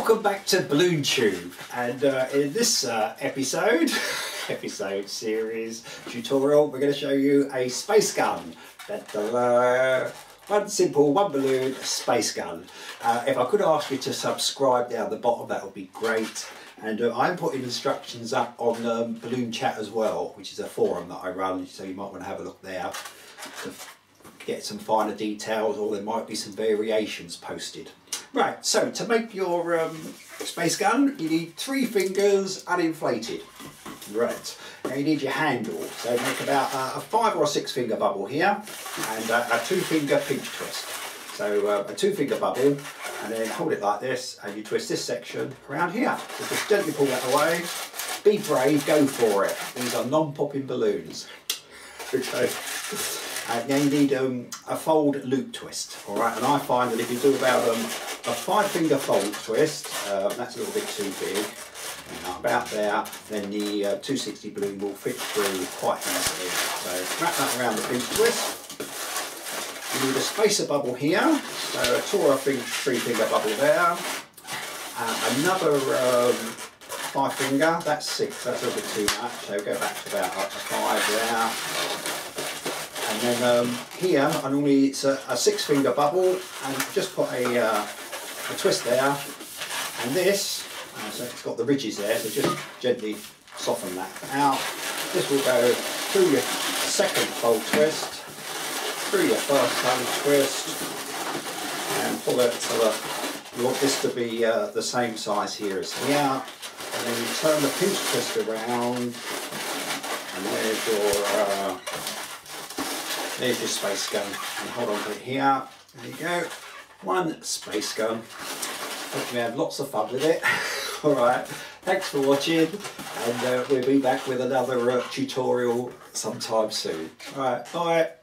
welcome back to Balloon Tube and uh, in this uh, episode, episode series tutorial we're going to show you a space gun. One simple, one balloon, space gun. Uh, if I could ask you to subscribe down the bottom that would be great and uh, I'm putting instructions up on um, Balloon Chat as well which is a forum that I run so you might want to have a look there to get some finer details or there might be some variations posted. Right, so to make your um, space gun, you need three fingers uninflated. Right, now you need your handle. So make about uh, a five or a six finger bubble here and uh, a two finger pinch twist. So uh, a two finger bubble and then hold it like this and you twist this section around here. So just gently pull that away. Be brave, go for it. These are non-popping balloons. Okay. And then you need um, a fold loop twist, all right? And I find that if you do about um, a five finger fold twist, uh, that's a little bit too big, about there, then the uh, 260 balloon will fit through quite nicely. So wrap that around the pinch twist. You need a spacer bubble here, so a Tora three finger bubble there. Uh, another um, five finger, that's six, that's a little bit too much, so go back to about up to five there. And then um, here, I normally it's a, a, six finger bubble and just put a, uh, a twist there. And this, uh, so it's got the ridges there, so just gently soften that out. This will go through your second fold twist, through your first fold twist, and pull it so that you want this to be uh, the same size here as here. And then you turn the pinch twist around, and there's your uh, there's your space gun. And hold on to it here. There you go. One space gun. Hope you have lots of fun with it. Alright, thanks for watching and uh, we'll be back with another uh, tutorial sometime soon. Alright, bye.